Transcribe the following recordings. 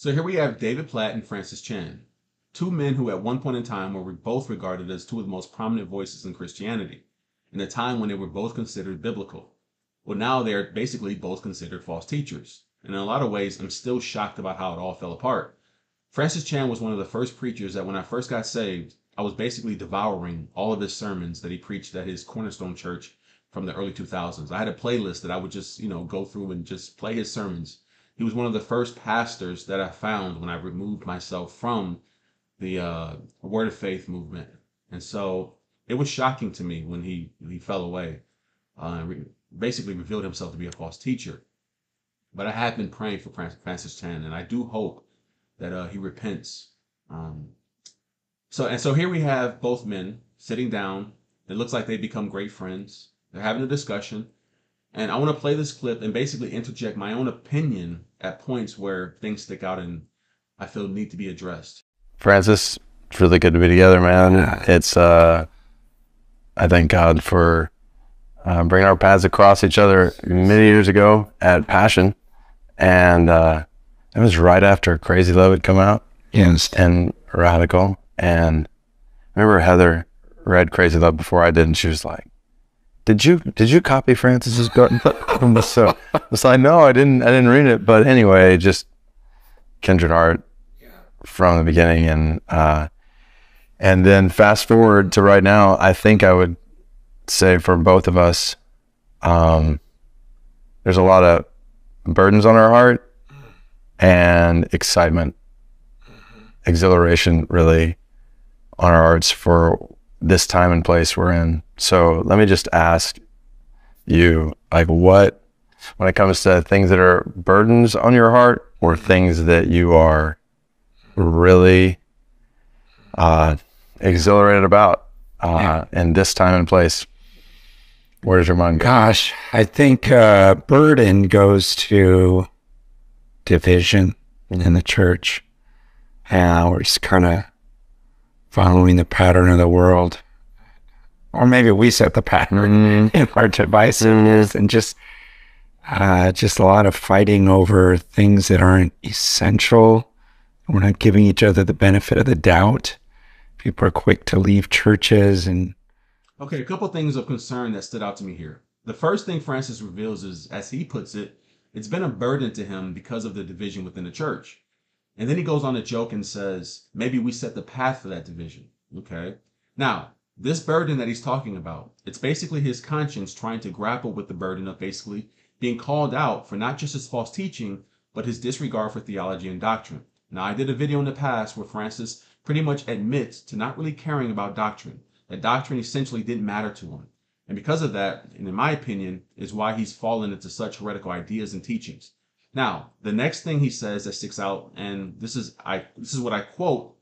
So here we have David Platt and Francis Chan, two men who at one point in time were both regarded as two of the most prominent voices in Christianity, in a time when they were both considered biblical. Well, now they're basically both considered false teachers. And in a lot of ways, I'm still shocked about how it all fell apart. Francis Chan was one of the first preachers that when I first got saved, I was basically devouring all of his sermons that he preached at his Cornerstone Church from the early 2000s. I had a playlist that I would just, you know, go through and just play his sermons he was one of the first pastors that I found when I removed myself from the uh, Word of Faith movement. And so it was shocking to me when he, he fell away uh, and re- basically revealed himself to be a false teacher. But I have been praying for Francis Chan, and I do hope that uh, he repents. Um, so and so here we have both men sitting down. It looks like they've become great friends. They're having a discussion. And I want to play this clip and basically interject my own opinion at points where things stick out and I feel need to be addressed. Francis, it's really good to be together, man. It's, uh, I thank God for uh, bringing our paths across each other many years ago at Passion. And uh, it was right after Crazy Love had come out. Yes. And Radical. And I remember Heather read Crazy Love before I did, and she was like, did you did you copy Francis's garden? so, so I know I didn't I didn't read it, but anyway, just kindred heart from the beginning, and uh, and then fast forward to right now. I think I would say for both of us, um, there's a lot of burdens on our heart and excitement, exhilaration, really on our hearts for this time and place we're in. So let me just ask you, like, what, when it comes to things that are burdens on your heart or things that you are really uh, exhilarated about uh, in this time and place, where does your mind go? Gosh, I think uh, burden goes to division in the church. We're just kind of following the pattern of the world. Or maybe we set the pattern mm. in our devices and just uh, just a lot of fighting over things that aren't essential. We're not giving each other the benefit of the doubt. People are quick to leave churches and Okay, a couple things of concern that stood out to me here. The first thing Francis reveals is, as he puts it, it's been a burden to him because of the division within the church. And then he goes on to joke and says, maybe we set the path for that division. Okay. Now, this burden that he's talking about, it's basically his conscience trying to grapple with the burden of basically being called out for not just his false teaching, but his disregard for theology and doctrine. Now, I did a video in the past where Francis pretty much admits to not really caring about doctrine, that doctrine essentially didn't matter to him. And because of that, and in my opinion, is why he's fallen into such heretical ideas and teachings. Now, the next thing he says that sticks out, and this is I this is what I quote.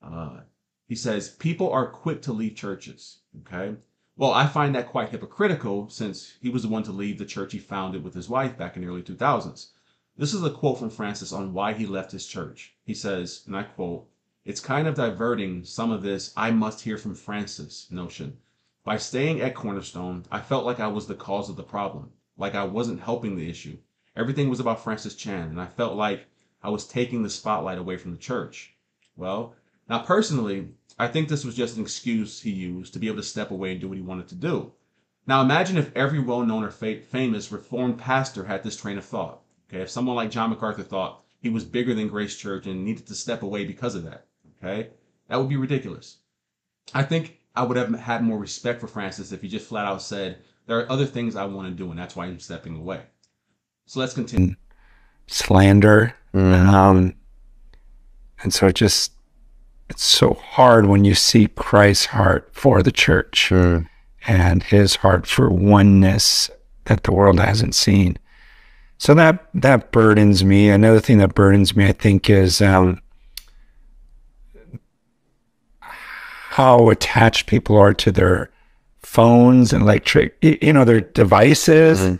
Uh, he says, "People are quick to leave churches." Okay. Well, I find that quite hypocritical since he was the one to leave the church he founded with his wife back in the early 2000s. This is a quote from Francis on why he left his church. He says, and I quote, It's kind of diverting some of this I must hear from Francis notion. By staying at Cornerstone, I felt like I was the cause of the problem, like I wasn't helping the issue. Everything was about Francis Chan, and I felt like I was taking the spotlight away from the church. Well, now personally, I think this was just an excuse he used to be able to step away and do what he wanted to do. Now imagine if every well-known or famous reformed pastor had this train of thought. Okay, if someone like John MacArthur thought he was bigger than Grace Church and needed to step away because of that. Okay, that would be ridiculous. I think I would have had more respect for Francis if he just flat out said, "There are other things I want to do, and that's why I'm stepping away." So let's continue. Slander. Mm. Um, and so it just, it's so hard when you see Christ's heart for the church sure. and his heart for oneness that the world hasn't seen. So that, that burdens me. Another thing that burdens me, I think, is, um, how attached people are to their phones and electric, you know, their devices. Mm-hmm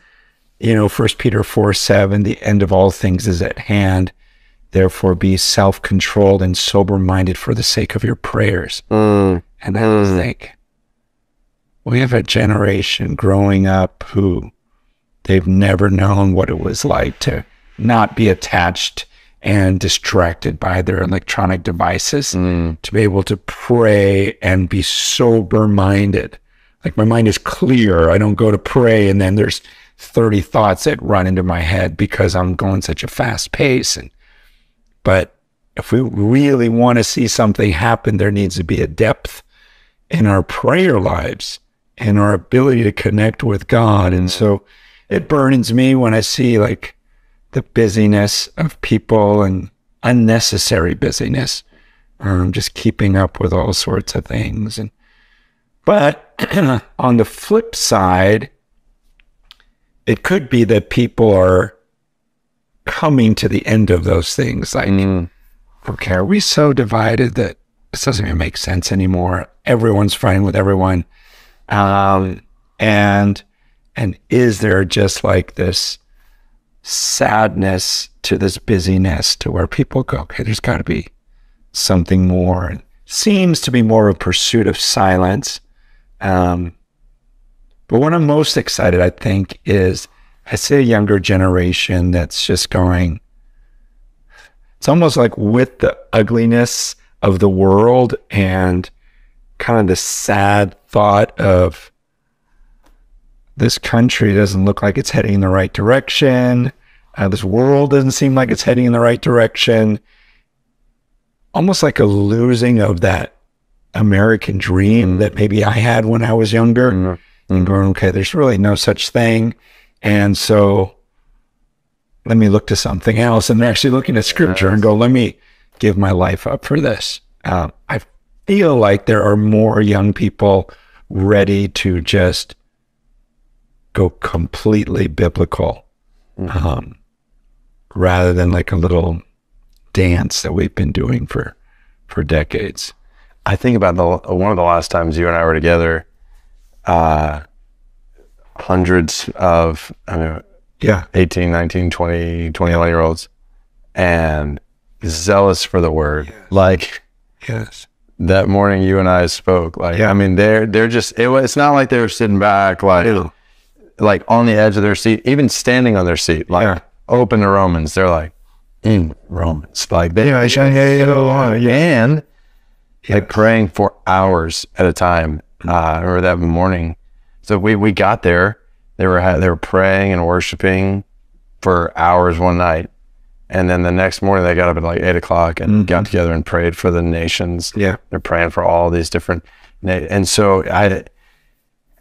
you know, First Peter 4 7, the end of all things is at hand. Therefore, be self controlled and sober minded for the sake of your prayers. Mm. And I mm. think we have a generation growing up who they've never known what it was like to not be attached and distracted by their electronic devices, to be able to pray and be sober minded. Like my mind is clear. I don't go to pray and then there's 30 thoughts that run into my head because I'm going such a fast pace. And, but if we really want to see something happen, there needs to be a depth in our prayer lives and our ability to connect with God. And so it burdens me when I see like the busyness of people and unnecessary busyness, um, just keeping up with all sorts of things. And but on the flip side, it could be that people are coming to the end of those things. Like, okay, are we so divided that this doesn't even make sense anymore? Everyone's fighting with everyone. Um, and and is there just like this sadness to this busyness to where people go, okay, there's got to be something more. It seems to be more of a pursuit of silence. Um, but what I'm most excited, I think, is I see a younger generation that's just going, it's almost like with the ugliness of the world and kind of the sad thought of this country doesn't look like it's heading in the right direction. Uh, this world doesn't seem like it's heading in the right direction. Almost like a losing of that American dream that maybe I had when I was younger. And going, okay, there's really no such thing. And so let me look to something else. And they're actually looking at scripture and go, let me give my life up for this. Um, I feel like there are more young people ready to just go completely biblical um, rather than like a little dance that we've been doing for for decades. I think about the one of the last times you and I were together, uh, hundreds of I mean, Yeah. 18, 19, 20, 21 year olds and zealous for the word. Like Yes. that morning you and I spoke. Like, I mean, they're, they're just, it, it's not like they were sitting back, like, like on the edge of their seat, even standing on their seat, like Yeah. open to Romans. They're like, in Romans. Like, they, Yeah, yeah, yeah, yeah, yeah. And like praying for hours at a time. Uh, or that morning. So we, we got there. They were they were praying and worshiping for hours one night, and then the next morning they got up at like eight o'clock and got together and prayed for the nations. Yeah. they're praying for all these different, and so I,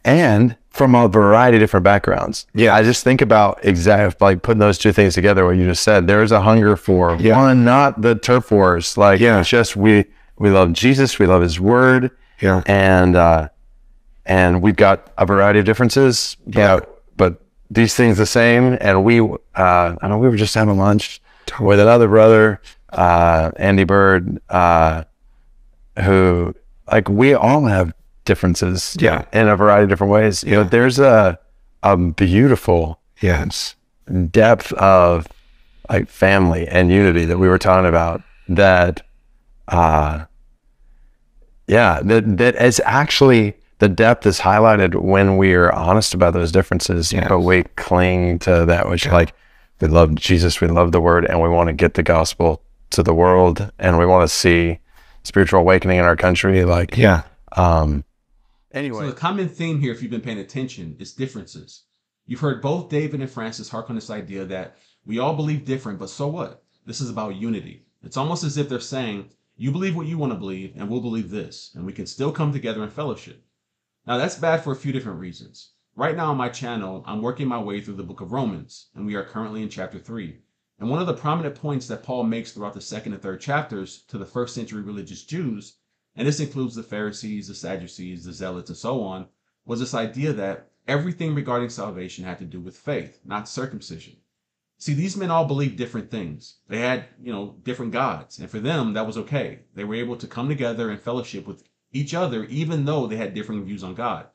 and from a variety of different backgrounds. Yeah. I just think about exact like putting those two things together. What you just said, there is a hunger for Yeah. one, not the turf wars. Like Yeah. just we we love Jesus, we love His Word, Yeah. and uh, and we've got a variety of differences. Yeah. But, but these things the same. And we, uh, I know we were just having lunch with another brother, uh, Andy Byrd, uh, who like we all have differences. Yeah. In a variety of different ways. You know, there's a a beautiful Yes. depth of like family and unity that we were talking about that uh yeah that that is actually the depth is highlighted when we are honest about those differences Yes. but we cling to that which like we love jesus we love the word and we want to get the gospel to the world and we want to see spiritual awakening in our country like Yeah. um So anyway the common theme here, if you've been paying attention, is differences. You've heard both David and Francis hark on this idea that we all believe different, but so what? This is about unity. It's almost as if they're saying, you believe what you want to believe, and we'll believe this, and we can still come together in fellowship. Now, that's bad for a few different reasons. Right now on my channel, I'm working my way through the book of Romans, and we are currently in chapter 3. And one of the prominent points that Paul makes throughout the second and third chapters to the first century religious Jews and this includes the Pharisees, the Sadducees, the Zealots, and so on, was this idea that everything regarding salvation had to do with faith, not circumcision. See, these men all believed different things. They had, you know, different gods, and for them, that was okay. They were able to come together and fellowship with each other, even though they had differing views on God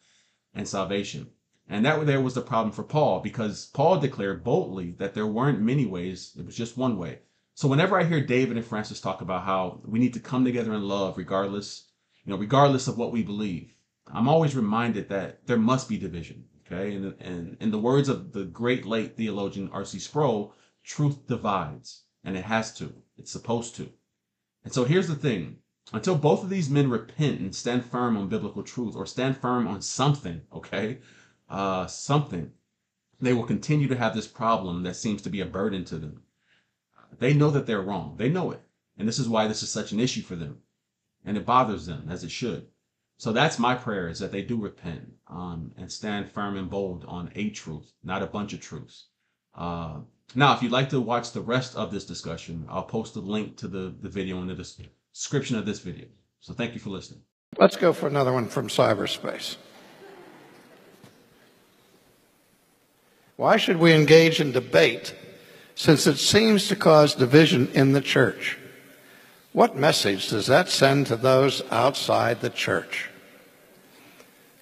and salvation. And that there was the problem for Paul, because Paul declared boldly that there weren't many ways, it was just one way. So whenever I hear David and Francis talk about how we need to come together in love regardless, you know, regardless of what we believe, I'm always reminded that there must be division. Okay, and, and in the words of the great late theologian R.C. Sproul, truth divides, and it has to. It's supposed to. And so here's the thing until both of these men repent and stand firm on biblical truth or stand firm on something, okay, uh, something, they will continue to have this problem that seems to be a burden to them. They know that they're wrong. They know it. And this is why this is such an issue for them. And it bothers them as it should. So that's my prayer is that they do repent um, and stand firm and bold on a truth, not a bunch of truths. Uh, now, if you'd like to watch the rest of this discussion, I'll post a link to the, the video in the description of this video. So thank you for listening. Let's go for another one from cyberspace. Why should we engage in debate since it seems to cause division in the church? What message does that send to those outside the church?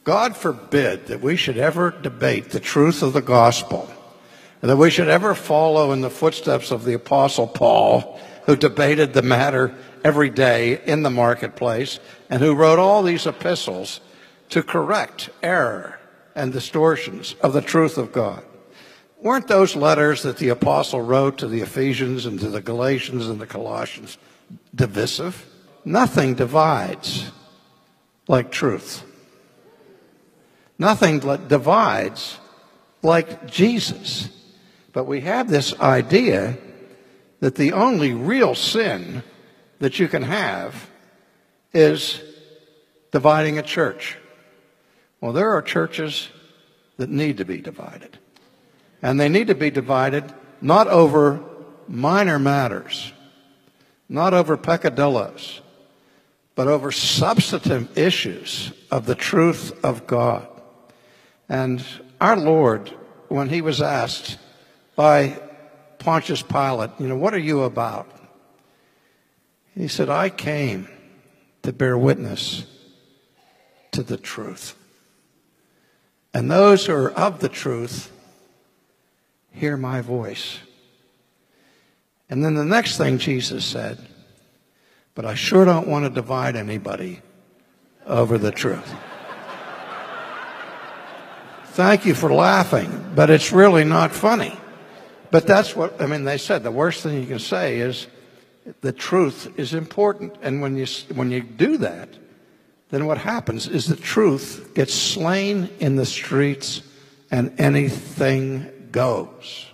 God forbid that we should ever debate the truth of the gospel, and that we should ever follow in the footsteps of the Apostle Paul, who debated the matter every day in the marketplace and who wrote all these epistles to correct error and distortions of the truth of God. Weren't those letters that the apostle wrote to the Ephesians and to the Galatians and the Colossians divisive? Nothing divides like truth. Nothing divides like Jesus. But we have this idea that the only real sin that you can have is dividing a church. Well, there are churches that need to be divided. And they need to be divided not over minor matters, not over peccadillos, but over substantive issues of the truth of God. And our Lord, when he was asked by Pontius Pilate, you know, what are you about? He said, I came to bear witness to the truth. And those who are of the truth hear my voice. And then the next thing Jesus said, but I sure don't want to divide anybody over the truth. Thank you for laughing, but it's really not funny. But that's what, I mean, they said the worst thing you can say is the truth is important. And when you, when you do that, then what happens is the truth gets slain in the streets and anything goes.